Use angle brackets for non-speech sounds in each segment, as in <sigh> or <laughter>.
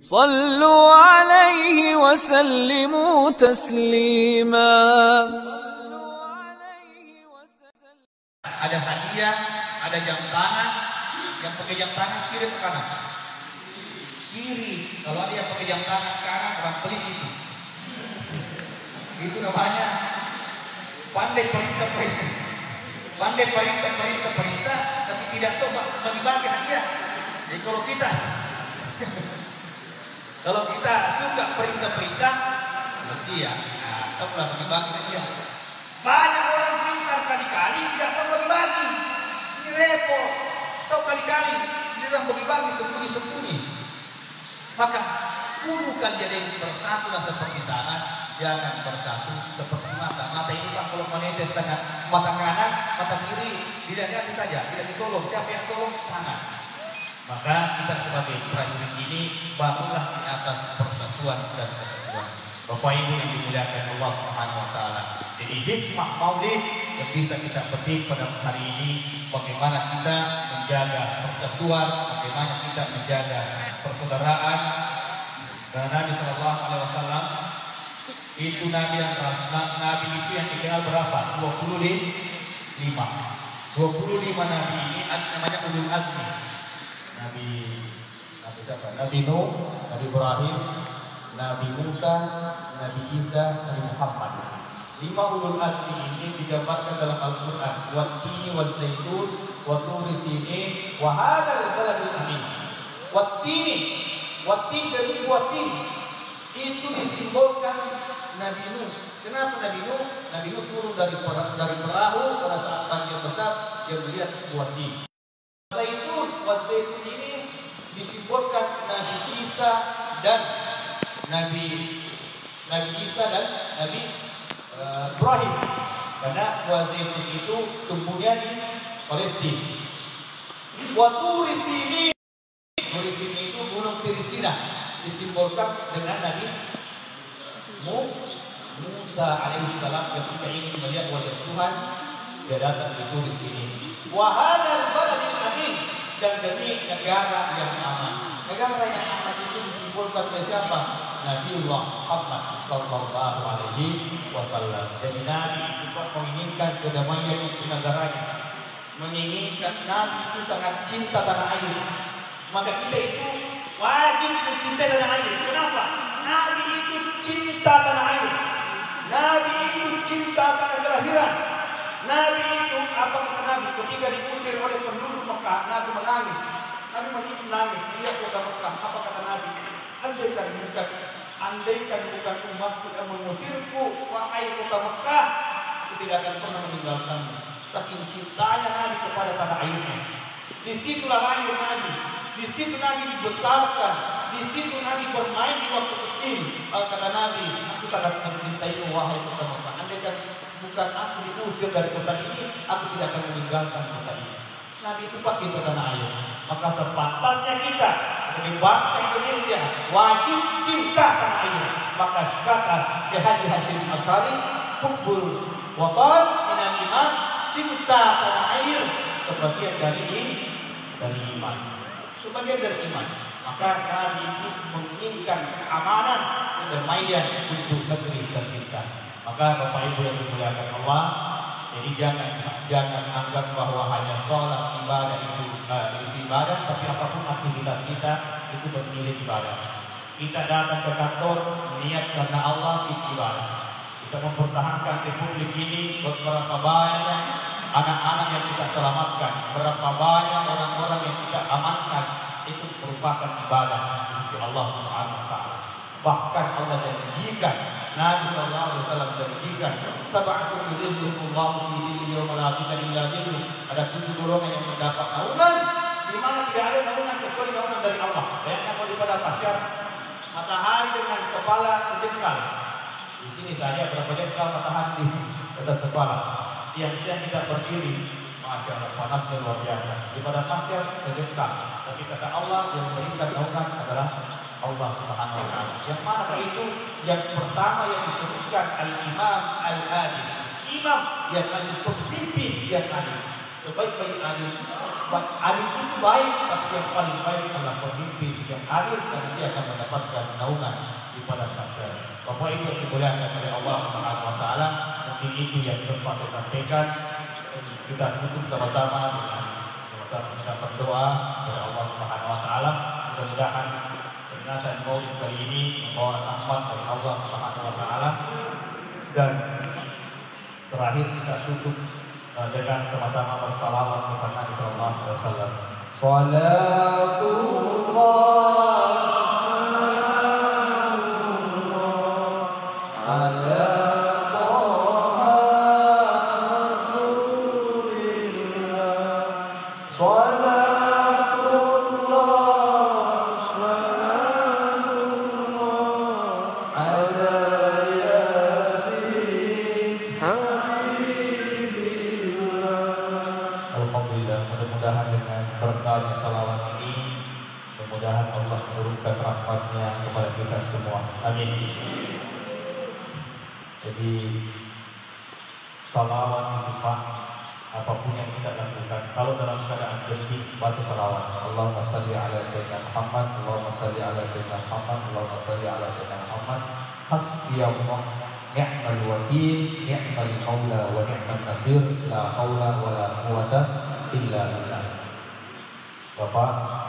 صلوا عليه وسلموا تسليما Ada hadiah, ada jam tangan, yang pakai jam tangan kiri ke kanan. Kiri, kalau ada yang pakai jam tangan kanan orang pelit itu. Itu namanya pandai perintah perintah. Pandai perintah perintah perintah, tapi tidak tahu bagi-bagi hadiah. Jadi kalau kita <laughs> kalau kita suka perintah-perintah, mesti ya, nah, tahu lah bagi-bagi hadiah. Banyak orang pintar kali-kali tidak tahu bagi-bagi. Ini repot. Tahu kali-kali dia orang bagi-bagi sembunyi-sembunyi. Maka kalian yang bersatu lah seperti tangan, jangan bersatu seperti mata. Mata ini pak kalau menetes tengah mata kanan, mata kiri, tidak lihat saja, tidak ditolong. Siapa yang tolong? Tangan. Maka kita sebagai prajurit ini bangunlah di atas persatuan dan kesatuan. Bapak Ibu yang dimuliakan Allah Subhanahu wa taala. Jadi hikmah maulid yang bisa kita petik pada hari ini bagaimana kita menjaga persatuan, bagaimana kita menjaga persaudaraan. Dan Nabi Shallallahu Alaihi Wasallam itu Nabi yang Nabi itu yang dikenal berapa? 25 25 Nabi ini namanya ulul azmi Nabi Nabi siapa? Nabi Nuh, Nabi Ibrahim, Nabi Musa, Nabi Isa, Nabi Muhammad. Lima ulul azmi ini digambarkan dalam Al-Quran. Wattini wa zaitun, wa turi sini, wa hadal baladul amin. Wattini, wattin demi wattin. Itu disimbolkan Nabi Nuh. Kenapa Nabi Nuh? Nabi Nuh turun dari dari perahu pada saat banjir besar, dia melihat wattin. Zaitun, zaitun ini disimbolkan Nabi Isa dan Nabi Nabi Isa dan Nabi uh, Ibrahim. Karena zaitun itu tumbuhnya di Palestina. Waktu di sini, di sini itu gunung Tirisina disimbolkan dengan Nabi Musa alaihissalam ketika ingin melihat wajah Tuhan dia datang itu di sini. Wahadal baladil amin dan demi negara yang aman. Negara yang disimbolkan oleh siapa? Nabiullah Muhammad Sallallahu Alaihi Wasallam. Jadi Nabi itu menginginkan kedamaian untuk negaranya, menginginkan Nabi itu sangat cinta tanah air. Maka kita itu wajib mencintai tanah air. Kenapa? Nabi itu cinta tanah air. Nabi itu cinta tanah kelahiran. Nabi itu apa kata Nabi ketika diusir oleh penduduk Mekah, Nabi menangis. Nabi menangis melihat kota Mekah. Apa kata Nabi? Andaikan bukan, andaikan bukan yang mengusirku, wahai kota Mekah, aku tidak akan pernah meninggalkanmu. Saking cintanya Nabi kepada tanah airnya. Di situlah lahir Nabi. Di situ Nabi dibesarkan. Di situ Nabi bermain di waktu kecil. Kata Nabi, aku sangat mencintaimu wahai kota Mekah. Andaikan bukan aku diusir dari kota ini, aku tidak akan meninggalkan kota ini. Nabi itu pakai tanah air. Maka sepantasnya kita sebagai bangsa Indonesia wajib cinta tanah air. Maka kata Ki Haji Hasyim Asyari, kubul watan minal iman, cinta tanah air sebagian dari dari iman. Sebagian dari iman. Maka Nabi itu menginginkan keamanan dan untuk negeri tercinta. Maka Bapak Ibu yang dimuliakan Allah, jadi jangan jangan anggap bahwa hanya sholat ibadah itu, uh, itu ibadah, tapi apa pun aktivitas kita itu bernilai ibadah. Kita datang ke kantor niat karena Allah itu ibadah. Kita mempertahankan republik ini berapa banyak anak-anak yang kita selamatkan, berapa banyak orang-orang yang kita amankan itu merupakan ibadah sisi Allah Subhanahu wa taala. Bahkan Allah janjikan Nabi sallallahu alaihi wasallam janjikan Ada tujuh yang mendapat tidak ada kecuali dari Allah. Bayangkan kalau pada matahari dengan kepala. Di sini saja berapa di atas kepala. Siang-siang kita berdiri, Masya Allah, panasnya luar biasa. Di pada pasir sejengkal. Tapi kata Allah yang memberikan naungan adalah Allah Subhanahu wa taala. Yang mana itu? Yang pertama yang disebutkan al-imam al-adil. Imam yang adil, pemimpin yang adil. Sebaik-baik adil adil itu baik, tapi yang paling baik adalah pemimpin yang adil karena dia akan mendapatkan naungan di padang mahsyar. Bapak Ibu yang dimuliakan oleh Allah Subhanahu wa taala, mungkin itu yang sempat saya sampaikan. Kita tutup sama-sama dengan sama-sama kita berdoa kepada Allah Subhanahu wa taala. Mudah-mudahan peringatan Maulid kali ini membawa rahmat dari Allah Subhanahu wa taala dan terakhir kita tutup uh, dengan sama-sama bersalawat kepada Nabi Sallallahu Alaihi Wasallam. Alhamdulillah, mudah-mudahan Allah menurunkan rahmatnya kepada kita semua. Amin. Jadi salawat itu Pak, apa pun yang kita lakukan, kalau dalam keadaan genting, baca salawat. Allahumma salli ala Sayyidina Muhammad, Allahumma salli ala Sayyidina Muhammad, Allahumma salli ala Sayyidina Muhammad. Hasbi Allah, ni'mal wakil, ni'mal maula wa ni'mal nasir, la haula wa la quwata illa billah. Bapak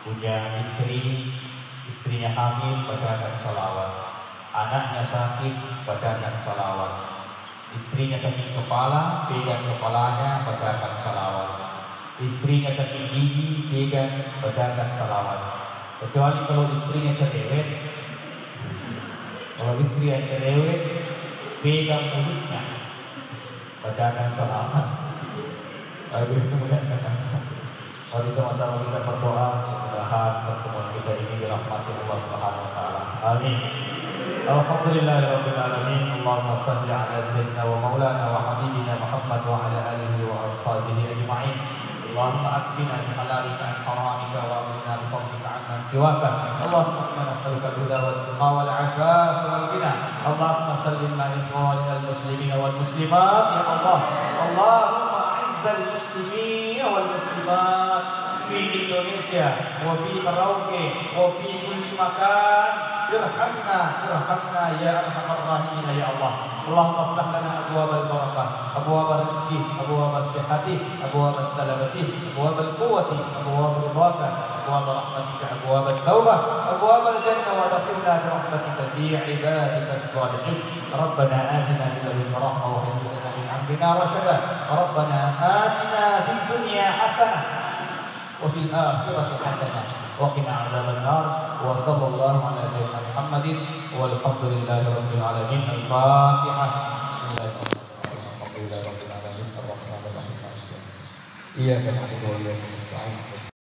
punya istri, istrinya hamil, bacakan salawat. Anaknya sakit, bacakan salawat. Istrinya sakit kepala, pegang kepalanya, bacakan salawat. Istrinya sakit gigi, pegang, bacakan salawat. Kecuali kalau istrinya cerewet, kalau istri yang cerewet, pegang mulutnya, bacakan salawat. Aduh, itu mudah Mari sama-sama kita berdoa mudah-mudahan pertemuan kita ini dirahmati Allah Subhanahu wa taala. Amin. Alhamdulillahirabbil alamin. Allahumma shalli ala sayyidina wa maulana wa habibina Muhammad wa ala alihi wa ashabihi ajma'in. اللهم اكفنا بحلالك عن حرامك واغننا بفضلك عمن سواك اللهم انا نسالك الهدى والتقى والعفاف والغنى اللهم سلمنا لاخواننا المسلمين والمسلمات يا الله اللهم اعز المسلمين والمسلمات في اندونيسيا وفي مراوكي وفي كل مكان ارحمنا ارحمنا يا ارحم الراحمين يا الله اللهم افتح لنا ابواب البركه أبواب الرزق أبواب الصحه أبواب السلامه أبواب القوة أبواب رضاك أبواب رحمتك أبواب التوبة أبواب الجنة وأدخلنا برحمتك في عبادك الصالحين. ربنا آتنا من لدنك رحمة وهب لنا من أمرنا رشدا. ربنا آتنا في الدنيا حسنة وفي الآخرة حسنة. وقنا عذاب النار. وصلى الله على سيدنا محمد. والحمد لله رب العالمين. الفاتحة. Iya, kan aku doyan mustahil.